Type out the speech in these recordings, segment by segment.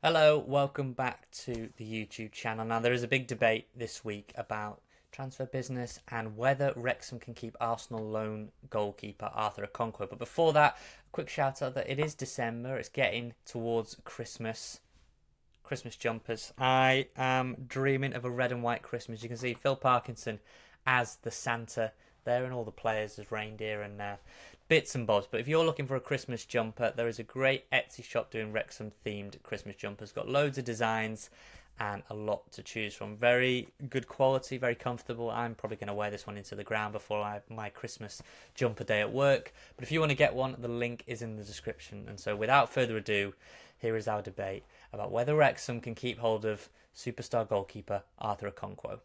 Hello, welcome back to the YouTube channel. Now, there is a big debate this week about transfer business and whether Wrexham can keep Arsenal loan goalkeeper Arthur Okonkwo. But before that, a quick shout out that it is December, it's getting towards Christmas. Christmas jumpers. I am dreaming of a red and white Christmas. You can see Phil Parkinson as the Santa there, and all the players as reindeer and uh, bits and bobs. But if you're looking for a Christmas jumper, there is a great Etsy shop doing Wrexham themed Christmas jumpers. Got loads of designs and a lot to choose from. Very good quality, very comfortable. I'm probably going to wear this one into the ground before I my Christmas jumper day at work. But if you want to get one, the link is in the description. And so, without further ado, here is our debate about whether Wrexham can keep hold of superstar goalkeeper Arthur Okonkwo.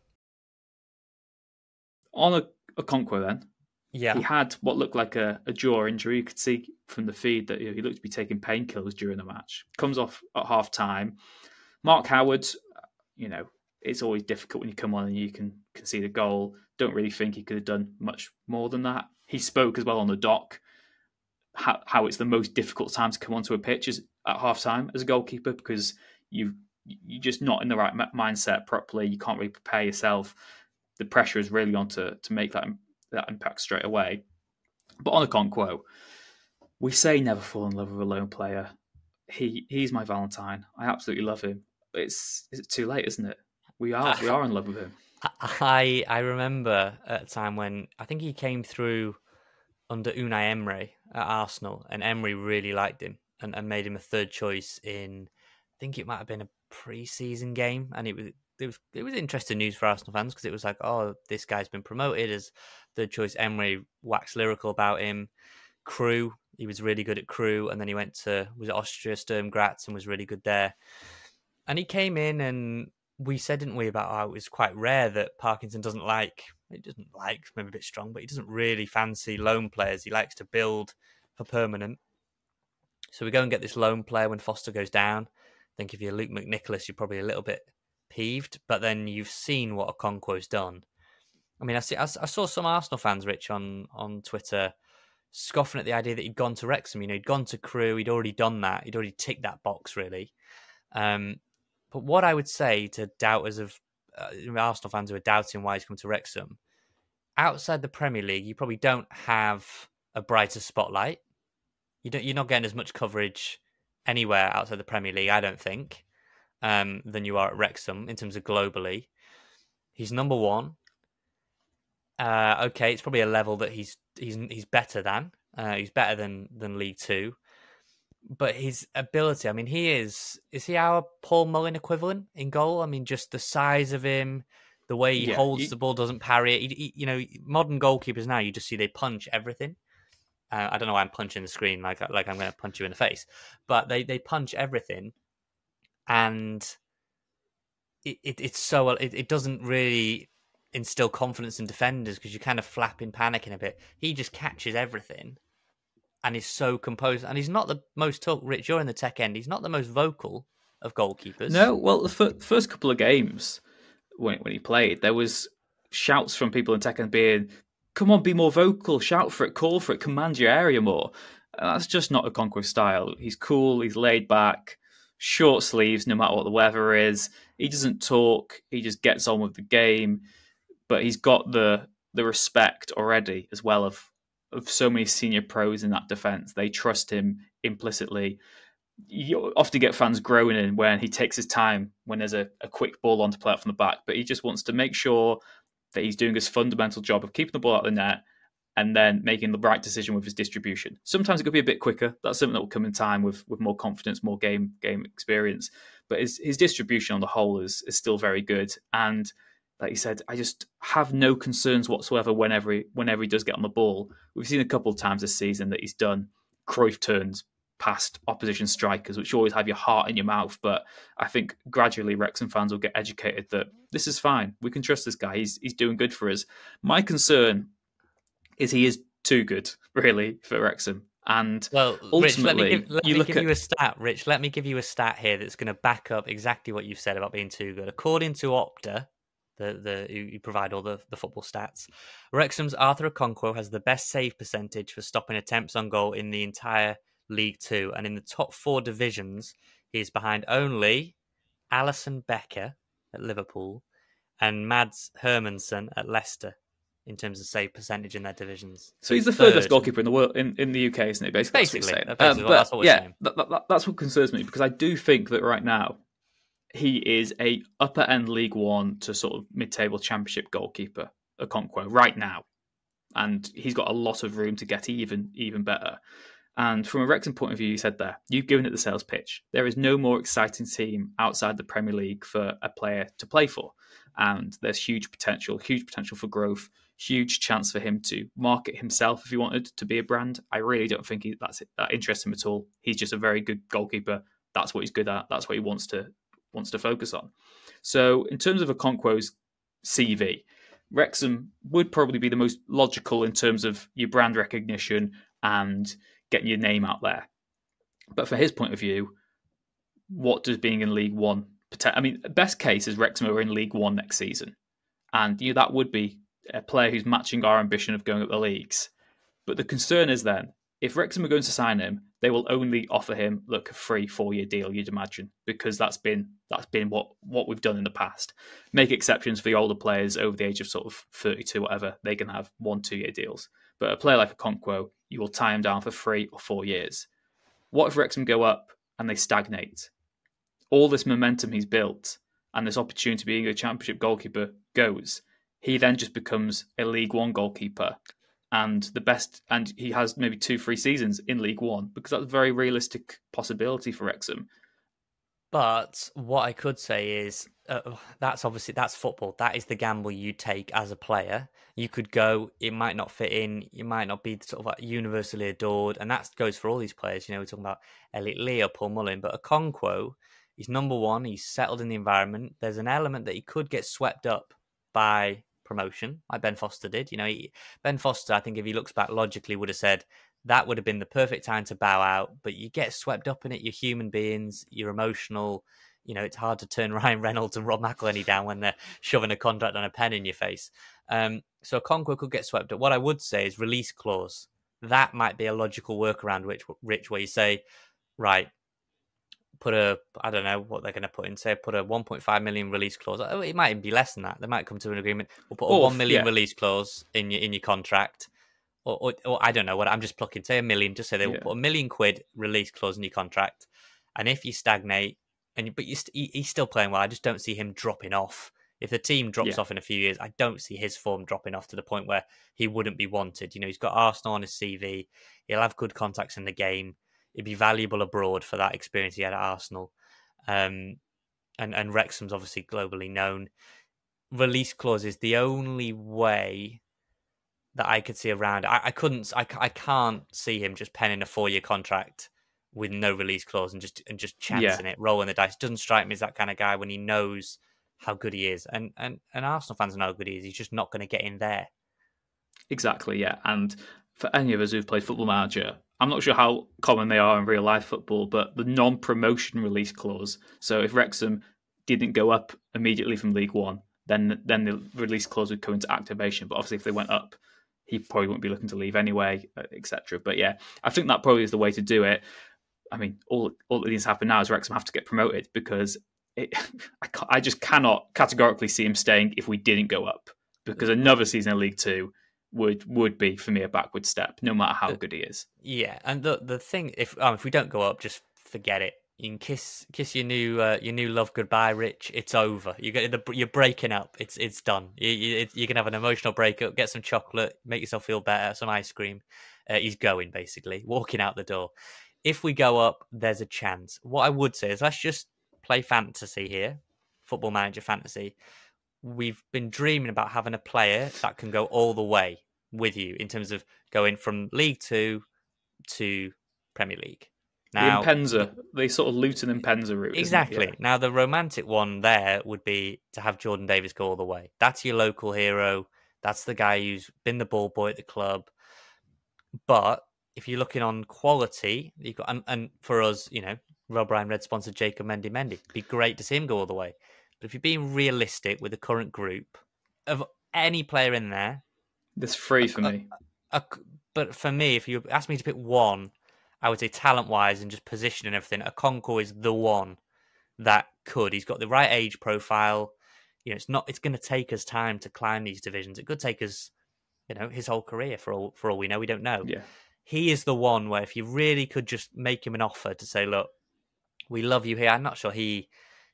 On a, Okonkwo, then, Yeah, he had what looked like a, a jaw injury. You could see from the feed that you know, he looked to be taking painkillers during the match. Comes off at half time. Mark Howard, you know, it's always difficult when you come on and you can concede a goal. Don't really think he could have done much more than that. He spoke as well on the doc how, how it's the most difficult time to come onto a pitch is at half time as a goalkeeper because you you're just not in the right mindset properly. You can't really prepare yourself. The pressure is really on to, to make that that impact straight away. But on Okonkwo, we say never fall in love with a loan player. He he's my Valentine. I absolutely love him. It's it's too late, isn't it? We are we are in love with him. I I remember at a time when I think he came through under Unai Emery at Arsenal, and Emery really liked him and, and made him a third choice in. I think it might have been a pre-season game, and it was it was it was interesting news for Arsenal fans because it was like, oh, this guy's been promoted as third choice. Emery waxed lyrical about him. Crewe, he was really good at Crewe, and then he went to was it Austria Sturm Graz and was really good there. And he came in, and we said, didn't we, about how it was quite rare that Parkinson doesn't like. He doesn't like maybe a bit strong, but he doesn't really fancy loan players. He likes to build for permanent. So we go and get this loan player when Foster goes down. I think if you're Luke McNicholas, you're probably a little bit peeved, but then you've seen what Okonkwo's done. I mean, I see. I, saw some Arsenal fans, Rich, on on Twitter, scoffing at the idea that he'd gone to Wrexham. You know, he'd gone to Crewe. He'd already done that. He'd already ticked that box, really. Um, but what I would say to doubters of uh, Arsenal fans who are doubting why he's come to Wrexham, outside the Premier League, you probably don't have a brighter spotlight. You don't. You're not getting as much coverage anywhere outside the Premier League, I don't think, um, than you are at Wrexham in terms of globally. He's number one. Uh, okay, it's probably a level that he's he's he's better than. Uh, he's better than than League Two, but his ability. I mean, he is is he our Paul Mullin equivalent in goal? I mean, just the size of him, the way he Yeah, holds he- the ball, doesn't parry it. He, he- you know, modern goalkeepers now, you just see they punch everything. Uh, I don't know why I'm punching the screen like like I'm going to punch you in the face, but they they punch everything, and it, it it's so it, it doesn't really instill confidence in defenders because you're kind of flap flapping, panicking a bit. He just catches everything, and is so composed. And he's not the most talk. Rich, you're in the tech end. He's not the most vocal of goalkeepers. No, well, the fir- first couple of games when when he played, there was shouts from people in Tech End being, "Come on, be more vocal, shout for it, call for it, command your area more." And that's just not a Okonkwo's style. He's cool, he's laid back, short sleeves, no matter what the weather is. He doesn't talk. He just gets on with the game. But he's got the the respect already, as well of of so many senior pros in that defense. They trust him implicitly you often get fans groaning when he takes his time when there's a, a quick ball on to play out from the back, but he just wants to make sure that he's doing his fundamental job of keeping the ball out of the net and then making the right decision with his distribution. Sometimes it could be a bit quicker. That's something that will come in time with with more confidence, more game game experience. But his his distribution on the whole is is still very good. And like you said, I just have no concerns whatsoever whenever he, whenever he does get on the ball. We've seen a couple of times this season that he's done Cruyff turns past opposition strikers, which always have your heart in your mouth. But I think gradually Wrexham fans will get educated that this is fine. We can trust this guy. He's he's doing good for us. My concern is he is too good, really, for Wrexham. And Well, Rich, let me Ultimately, give, let you me look give at- you a stat, Rich. Let me give you a stat here that's going to back up exactly what you've said about being too good. According to Opta, the the you, provide all the, the football stats. Wrexham's Arthur Okonkwo has the best save percentage for stopping attempts on goal in the entire League Two, and in the top four divisions, He's behind only Alisson Becker at Liverpool and Mads Hermansen at Leicester in terms of save percentage in their divisions. So he's the third, best goalkeeper in the world in, in the UK, isn't he? Basically, basically, that's what, basically um, but, that's what yeah, that, that, that's what concerns me because I do think that right now he is a upper end League One to sort of mid table Championship goalkeeper, a Okonkwo, right now, and he's got a lot of room to get even even better. And from a Wrexham point of view, you said there, you've given it the sales pitch. There is no more exciting team outside the Premier League for a player to play for. And there's huge potential, huge potential for growth, huge chance for him to market himself if he wanted to be a brand. I really don't think he, that's that interests him at all. He's just a very good goalkeeper. That's what he's good at. That's what he wants to wants to focus on. So in terms of Okonkwo's CV, Wrexham would probably be the most logical in terms of your brand recognition and getting your name out there. But for his point of view, what does being in League One? I mean, best case is Wrexham are in League One next season, and you know that would be a player who's matching our ambition of going up the leagues. But the concern is then if Wrexham are going to sign him, they will only offer him look a free four year deal. You'd imagine because that's been that's been what what we've done in the past. Make exceptions for the older players over the age of sort of thirty two, whatever. They can have one two year deals. But a player like Okonkwo, you will tie him down for three or four years. What if Wrexham go up and they stagnate? All this momentum he's built and this opportunity being a championship goalkeeper goes. He then just becomes a League One goalkeeper and the best, and he has maybe two, three seasons in League One because that's a very realistic possibility for Wrexham. But what I could say is uh, that's obviously that's football. That is the gamble you take as a player. You could go, it might not fit in, you might not be sort of like universally adored, and that goes for all these players. You know, we're talking about Elliot Lee or Paul Mullin, but a Okonkwo, he's number one. He's settled in the environment. There's an element that he could get swept up by promotion, like Ben Foster did. You know, he, Ben Foster, I think if he looks back logically, would have said that would have been the perfect time to bow out. But you get swept up in it. You're human beings. You're emotional. You know, it's hard to turn Ryan Reynolds and Rob McElhenney down when they're shoving a contract and a pen in your face. Um, so Okonkwo could get swept up. What I would say is release clause. That might be a logical workaround, which Rich, where you say, right, put a I don't know what they're going to put in. Say put a 1.5 million release clause. Oh, it might even be less than that. They might come to an agreement. We'll put a one million yeah. release clause in your in your contract, or, or, or, I don't know what I'm just plucking. Say a million. Just say they will put a million quid release clause in your contract, and if you stagnate, and but you st- he's still playing well. I just don't see him dropping off. If the team drops yeah. off in a few years, I don't see his form dropping off to the point where he wouldn't be wanted. You know, he's got Arsenal on his CV. He'll have good contacts in the game it'd be valuable abroad for that experience he had at Arsenal. Um, and and Wrexham's obviously globally known. Release clause is the only way that I could see around. I, I couldn't. I, I can't see him just penning a four year contract with no release clause and just and just chancing yeah. it, rolling the dice. Doesn't strike me as that kind of guy when he knows how good he is, and and and Arsenal fans know how good he is. He's just not going to get in there. Exactly. Yeah, and for any of us who've played Football Manager, I'm not sure how common they are in real life football, but the non promotion release clause. So if Wrexham didn't go up immediately from League One, then then the release clause would come into activation. But obviously, if they went up, he probably wouldn't be looking to leave anyway, uh, etc. But yeah, I think that probably is the way to do it. I mean, all all that needs to happen now is Wrexham have to get promoted because it, I, I just cannot categorically see him staying if we didn't go up. Because another season in League Two would would be for me a backward step, no matter how good he is. Yeah, and the the thing if um, if we don't go up, just forget it. You can kiss kiss your new uh, your new love goodbye, Rich. It's over. You get the you're breaking up. It's it's done. You, you, you can have an emotional breakup. Get some chocolate. Make yourself feel better. Some ice cream. Uh, he's going basically, walking out the door. If we go up, there's a chance. What I would say is let's just play fantasy here, football manager fantasy we've been dreaming about having a player that can go all the way with you in terms of going from League Two to Premier League. Now, the Mpanzu, the sort of Luton and Mpanzu route. Exactly. Yeah. Now, the romantic one there would be to have Jordan Davies go all the way. That's your local hero. That's the guy who's been the ball boy at the club. But if you're looking on quality, you've got and, and for us, you know, Rob Ryan Red sponsored Jacob Mendy Mendy. It'd be great to see him go all the way. But if you're being realistic with the current group of any player in there, that's free for me. but for me, if you ask me to pick one, I would say talent wise and just position and everything, a Okonkwo is the one that could. He's got the right age profile. You know, it's not. It's going to take us time to climb these divisions. It could take us, you know, his whole career for all for all we know. We don't know. Yeah. He is the one where if you really could just make him an offer to say, look, we love you here. I'm not sure he,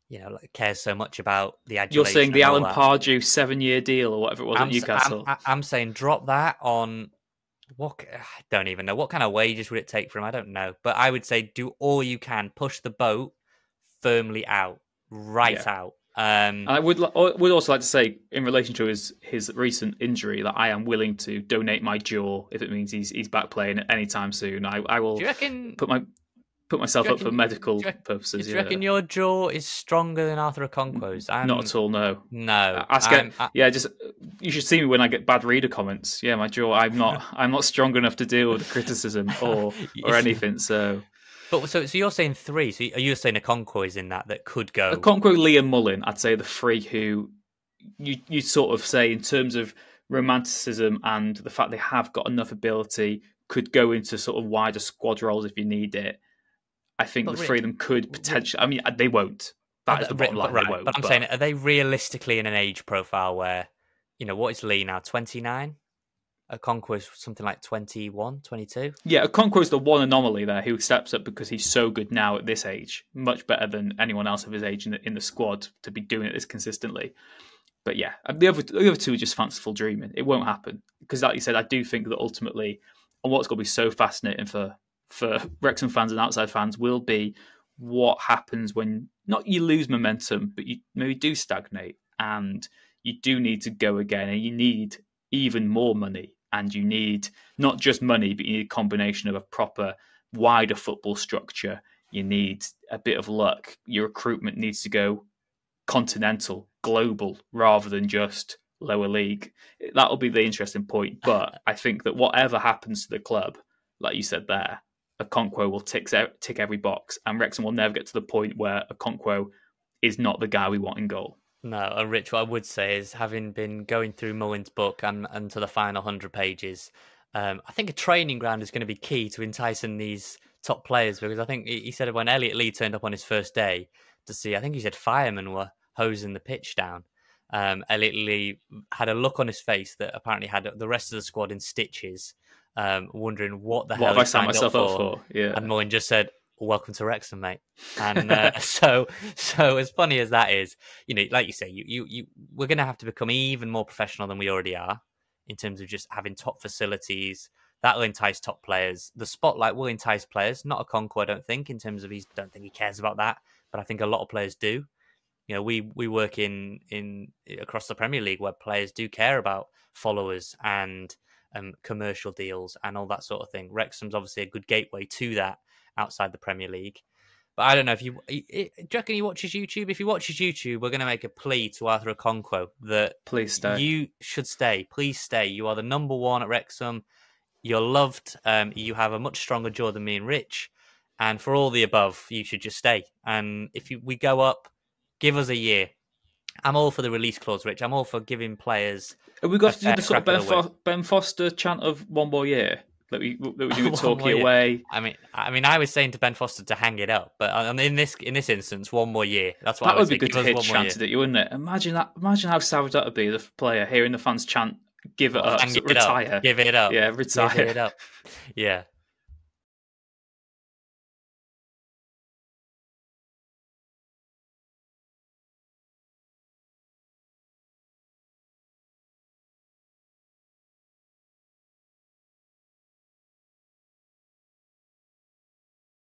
you know, like, cares so much about the adulation. You're saying the Alan that. Pardew seven year deal or whatever it was I'm, at Newcastle. I'm, I'm saying drop that on what I don't even know what kind of wages would it take for him. I don't know, but I would say do all you can, push the boat firmly out, right out. Um, I would would also like to say, in relation to his his recent injury, that I am willing to donate my jaw if it means he's he's back playing anytime soon. I, I will do you reckon? put my put myself you up for medical do you reckon- purposes. do you yeah. reckon your jaw is stronger than Arthur Okonkwo's? I'm, Not at all. No. No, Ask I'm-. I- Yeah, just you should see me when I get bad reader comments. Yeah, my jaw. I'm not. I'm not strong enough to deal with the criticism or or anything. So, But so, so you're saying three? So are you saying Okonkwo is in that that could go? Okonkwo, Liam Mullen, I'd say the three who you you sort of say in terms of romanticism and the fact they have got enough ability could go into sort of wider squad roles if you need it. I think But the Rick- three of them could potentially. I mean, uh, they won't. That is the But- bottom but- line. right, They won't. but I'm saying, are they realistically in an age profile where, you know, what is Lee now? 29? A is something like 21, 22? Yeah, a Okonkwo's the one anomaly there who steps up because he's so good now at this age, much better than anyone else of his age in the, in the squad to be doing it this consistently. But yeah, uh, the other the other two are just fanciful dreaming. It won't happen because, like you said, I do think that ultimately, and what's going to be so fascinating for for Wrexham fans and outside fans will be what happens when not you lose momentum, but you maybe do stagnate, and you do need to go again, and you need even more money, and you need not just money, but you need a combination of a proper wider football structure. You need a bit of luck. Your recruitment needs to go continental, global, rather than just lower league. That'll be the interesting point. But I think that whatever happens to the club, like you said there, a Okonkwo will tick tick every box, and Wrexham will never get to the point where a Okonkwo is not the guy we want in goal. No, and Rich, what I would say is having been going through Mullin's book and, and to the final 100 pages, um, I think a training ground is going to be key to enticing these top players because I think he he said when Elliot Lee turned up on his first day to see, I think he said firemen were hosing the pitch down. Um, Elliot Lee had a look on his face that apparently had the rest of the squad in stitches, um, wondering what the What hell I signed myself up up for. for? Yeah. And Mullin just said, "Welcome to Wrexham, mate." And uh, so, so as funny as that is, you know, like you say, you you, you we're going to have to become even more professional than we already are in terms of just having top facilities. That'll entice top players. The spotlight will entice players, not a Okonkwo, I don't think, in terms of he don't think he cares about that, but I think a lot of players do. You know, we we work in in across the Premier League where players do care about followers and um, commercial deals and all that sort of thing. Wrexham's obviously a good gateway to that outside the Premier League. But I don't know if you do you reckon he watches YouTube? If he watches YouTube, we're going to make a plea to Arthur Okonkwo that Please stay. you should stay. Please stay. You are the number one at Wrexham. You're loved. Um, you have a much stronger jaw than me and Rich. And for all the above, you should just stay. And if you, we go up, give us a year. I'm all for the release clause, Rich. I'm all for giving players. Have we got to do the sort of Ben, of the whip. Fo- ben Foster chant of one more year that we that we do more year. away? I mean, I mean, I was saying to Ben Foster to hang it up, but um, in this in this instance, one more year. That's what That I would be good to hear one more year. chanted at you, wouldn't it? Imagine that. Imagine how savage that would be. The player hearing the fans chant, "Give it up, Hang it retire." up. Give it up. Yeah, retire, Give it up. Yeah.